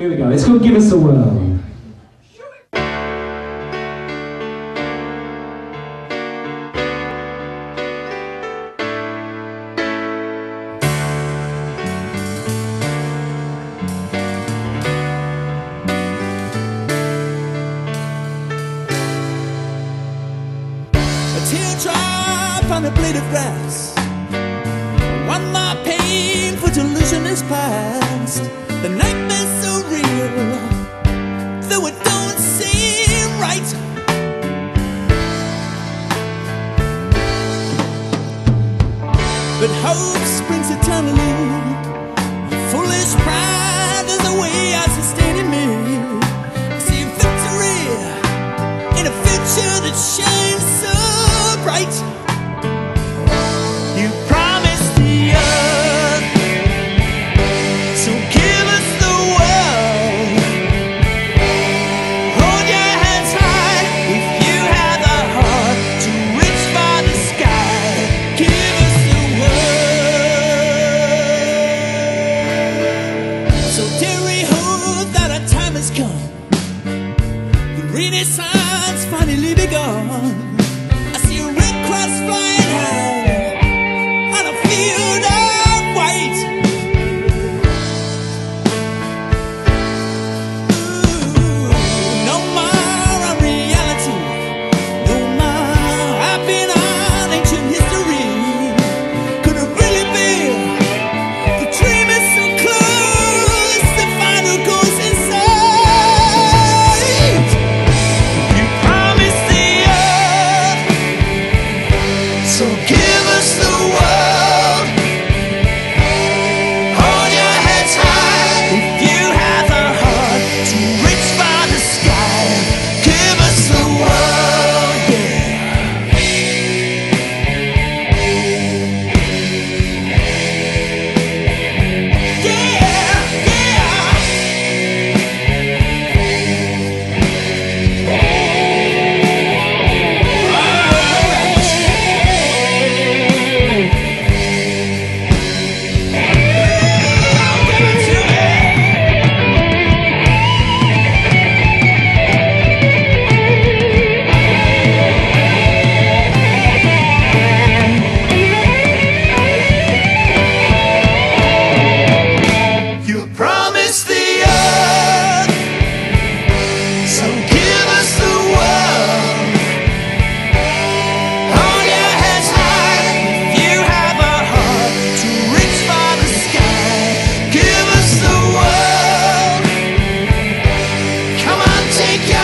Here we go. It's called Give Us The World. A teardrop on a blade of grass. One more pain for delusion is past. The night But hope springs eternally, foolish pride. Renaissance finally begun.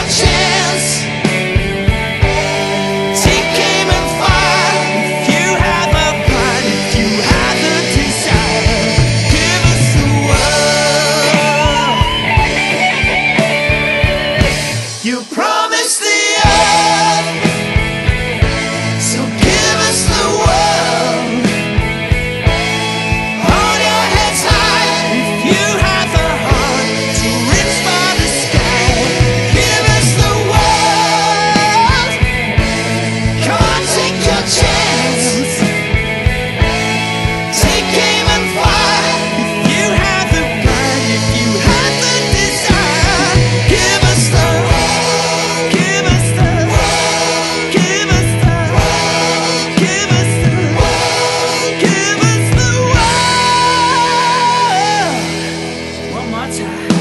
watching. 아!